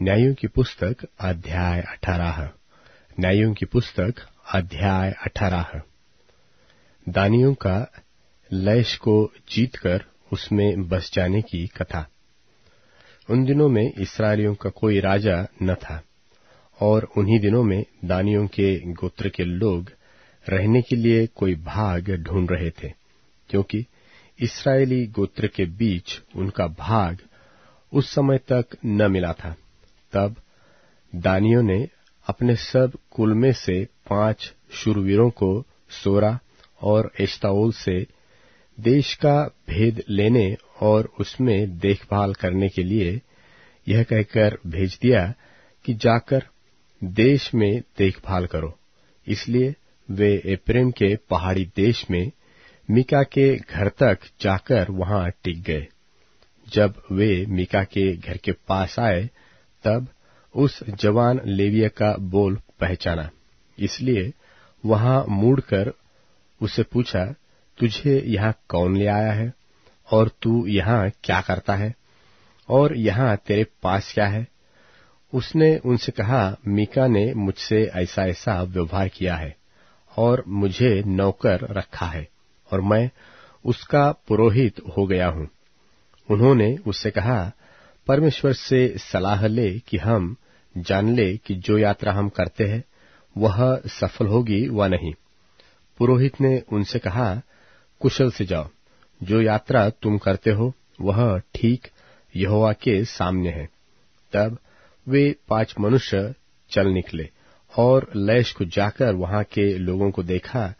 न्यायों की पुस्तक अध्याय अठारह। न्यायों की पुस्तक अध्याय अठारह। दानियों का लैश को जीतकर उसमें बस जाने की कथा। उन दिनों में इसराइलियों का कोई राजा न था, और उन्हीं दिनों में दानियों के गोत्र के लोग रहने के लिए कोई भाग ढूंढ रहे थे, क्योंकि इसराइली गोत्र के बीच उनका भाग उस समय तक न मिला था। तब दानियों ने अपने सब कुल में से पाँच शुरवीरों को सोरा और एश्ताओल से देश का भेद लेने और उसमें देखभाल करने के लिए यह कहकर भेज दिया कि जाकर देश में देखभाल करो। इसलिए वे एप्रेम के पहाड़ी देश में मिका के घर तक जाकर वहाँ टिक गए। जब वे मिका के घर के पास आए तब उस जवान लेविया का बोल पहचाना। इसलिए वहाँ मुड़कर उसे पूछा, तुझे यहाँ कौन ले आया है? और तू यहाँ क्या करता है? और यहाँ तेरे पास क्या है? उसने उनसे कहा, मीका ने मुझसे ऐसा ऐसा व्यवहार किया है और मुझे नौकर रखा है और मैं उसका पुरोहित हो गया हूँ। उन्होंने उससे कहा परमेश्वर से सलाह ले कि हम जान ले कि जो यात्रा हम करते हैं, वह सफल होगी व नहीं। पुरोहित ने उनसे कहा, कुशल से जाओ। जो यात्रा तुम करते हो, वह ठीक यहोवा के सामने है। तब वे पाँच मनुष्य चल निकले और लैश को जाकर वहाँ के लोगों को देखा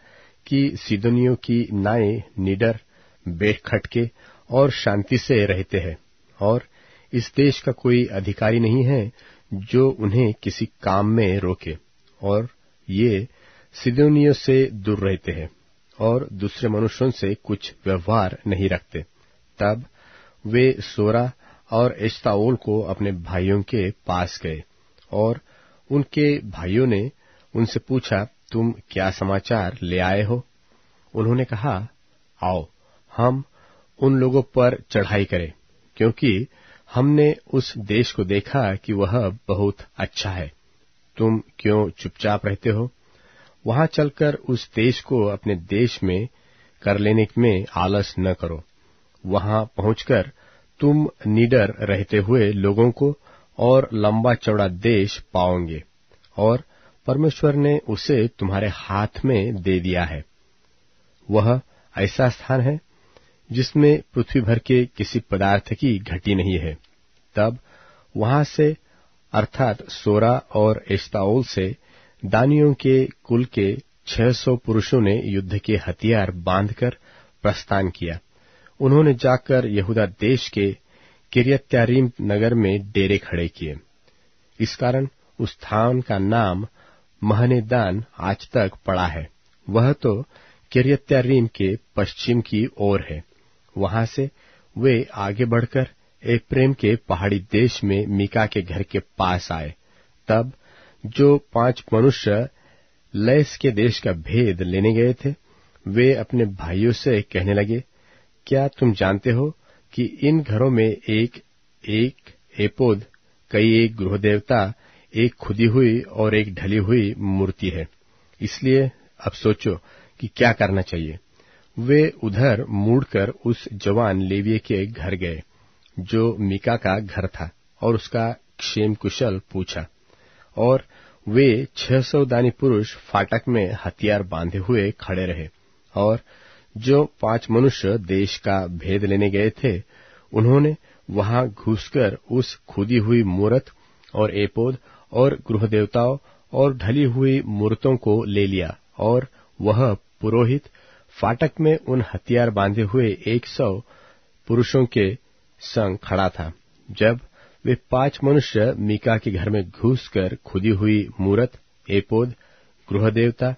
कि सिदोनियों की नाए निडर, बेखटके और शांति से रहते हैं और इस देश का कोई अधिकारी नहीं है जो उन्हें किसी काम में रोके। और ये सिदोनियों से दूर रहते हैं और दूसरे मनुष्यों से कुछ व्यवहार नहीं रखते। तब वे सोरा और एस्ताओल को अपने भाइयों के पास गए और उनके भाइयों ने उनसे पूछा, तुम क्या समाचार ले आए हो? उन्होंने कहा, आओ, हम उन लोगों पर चढ़ाई करें, क्योंकि हमने उस देश को देखा कि वह बहुत अच्छा है। तुम क्यों चुपचाप रहते हो? वहाँ चलकर उस देश को अपने देश में कर लेने में आलस न करो। वहाँ पहुंचकर तुम निडर रहते हुए लोगों को और लंबा चौड़ा देश पाओगे और परमेश्वर ने उसे तुम्हारे हाथ में दे दिया है। वह ऐसा स्थान है जिसमें पृथ्वी भर के किसी पदार्थ की घटी नहीं है, तब वहाँ से, अर्थात सोरा और एस्ताओल से, दानियों के कुल के छह सौ पुरुषों ने युद्ध के हथियार बांधकर प्रस्थान किया। उन्होंने जाकर यहूदा देश के किरियत्यारीम नगर में डेरे खड़े किए। इस कारण उस स्थान का नाम महनेदान आज तक पड़ा है। वह तो किरियत्यारीम के पश्चिम की ओर है। वहाँ से वे आगे बढ़कर एप्रेम के पहाड़ी देश में मीका के घर के पास आए। तब जो पाँच मनुष्य लैस के देश का भेद लेने गए थे, वे अपने भाइयों से कहने लगे, क्या तुम जानते हो कि इन घरों में एक एक एपोद, कई एक गृह देवता एक खुदी हुई और एक ढली हुई मूर्ति है? इसलिए अब सोचो कि क्या करना चाहिए। वे उधर मुड़कर उस जवान लेविये के घर गए, जो मिका का घर था, और उसका क्षेम कुशल पूछा। और वे छह सौ दानी पुरुष फाटक में हथियार बांधे हुए खड़े रहे, और जो पाँच मनुष्य देश का भेद लेने गए थे, उन्होंने वहाँ घुसकर उस खुदी हुई मूर्त और एपोद और गृह देवताओं और ढली हुई मूर्तों को ले लिया, और वह पुरोहित फाटक में उन हथियार बांधे हुए एक सौ पुरुषों के संग खड़ा था, जब वे पाँच मनुष्य मीका के घर में घुसकर खुदी हुई मूरत, एपोद गृह देवता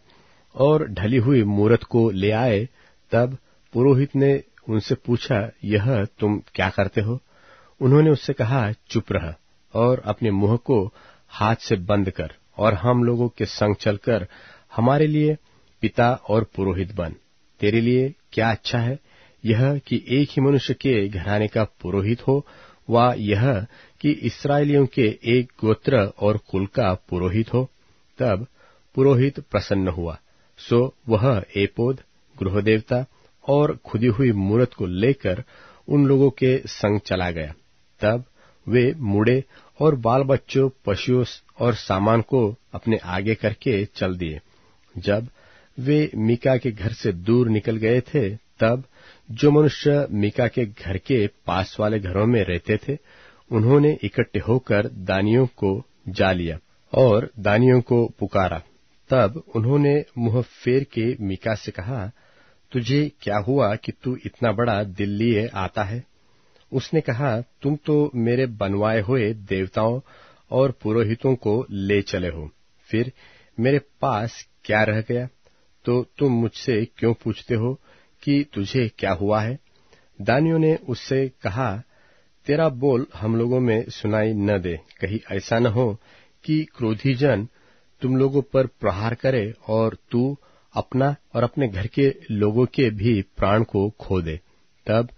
और ढली हुई मूरत को ले आए, तब पुरोहित ने उनसे पूछा, यह तुम क्या करते हो? उन्होंने उससे कहा, चुप रह और अपने मुँह को हाथ से बंद कर और हम लोगों के संग चलकर हमारे लिए पिता और पुरोहित बन। तेरे लिए क्या अच्छा है? यह कि एक ही मनुष्य के घराने का पुरोहित हो, वा यह कि इसराइलियों के एक गोत्र और कुल का पुरोहित हो। तब पुरोहित प्रसन्न हुआ। सो वह एपोद गृह देवता और खुदी हुई मूर्त को लेकर उन लोगों के संग चला गया। तब वे मुड़े और बाल बच्चों पशुओं और सामान को अपने आगे करके चल दिए। जब वे मीका के घर से दूर निकल गए थे, तब जो मनुष्य मीका के घर के पास वाले घरों में रहते थे, उन्होंने इकट्ठे होकर दानियों को जा लिया और दानियों को पुकारा। तब उन्होंने मुँह फेर के मीका से कहा, तुझे क्या हुआ कि तू इतना बड़ा दिल लिए आता है? उसने कहा, तुम तो मेरे बनवाए हुए देवताओं और पुरोहितों को ले चले हो। फिर मेरे पास क्या रह गया? तो तुम मुझसे क्यों पूछते हो कि तुझे क्या हुआ है? दानियों ने उससे कहा, तेरा बोल हम लोगों में सुनाई न दे। कहीं ऐसा न हो कि क्रोधी जन तुम लोगों पर प्रहार करे और तू अपना और अपने घर के लोगों के भी प्राण को खो दे। तब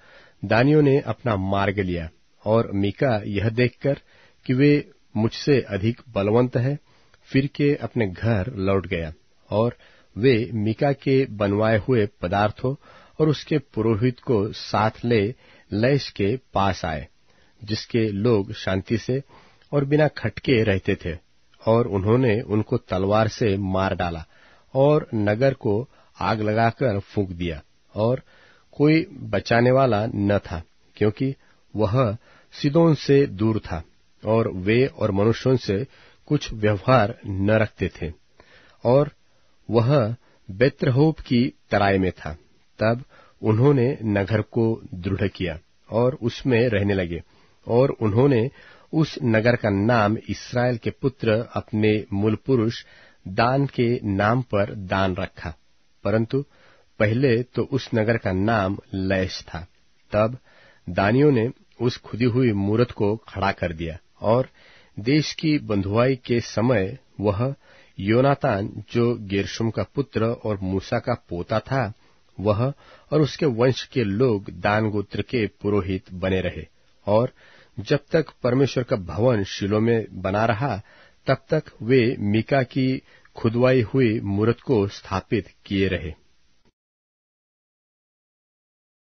दानियों ने अपना मार्ग लिया और मीका यह देखकर कि वे मुझसे अधिक बलवंत है, फिर के अपने घर लौट गया और वे मीका के बनवाए हुए पदार्थों और उसके पुरोहित को साथ ले लैश के पास आए, जिसके लोग शांति से और बिना खटके रहते थे, और उन्होंने उनको तलवार से मार डाला और नगर को आग लगाकर फूंक दिया, और कोई बचाने वाला न था, क्योंकि वह सिदोन से दूर था, और वे और मनुष्यों से कुछ व्यवहार न रखते थे, और वह बेत्रहोप की तराई में था। तब उन्होंने नगर को दृढ़ किया और उसमें रहने लगे और उन्होंने उस नगर का नाम इसराइल के पुत्र अपने मूल पुरुष दान के नाम पर दान रखा। परंतु पहले तो उस नगर का नाम लैश था। तब दानियों ने उस खुदी हुई मूर्त को खड़ा कर दिया और देश की बंधुआई के समय वह योनातान, जो गेरशुम का पुत्र और मूसा का पोता था, वह और उसके वंश के लोग दान गोत्र के पुरोहित बने रहे। और जब तक परमेश्वर का भवन शिलो में बना रहा, तब तक वे मीका की खुदवाई हुई मूर्त को स्थापित किए रहे।